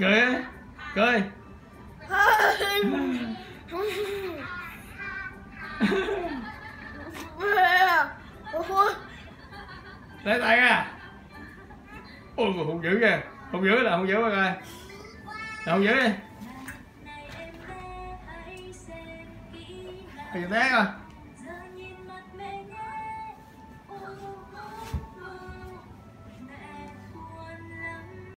cười cười. Lấy tay ra. Ôi, mà không giữ kìa không giữ là không giữ rồi là không giữ đi. Thì té rồi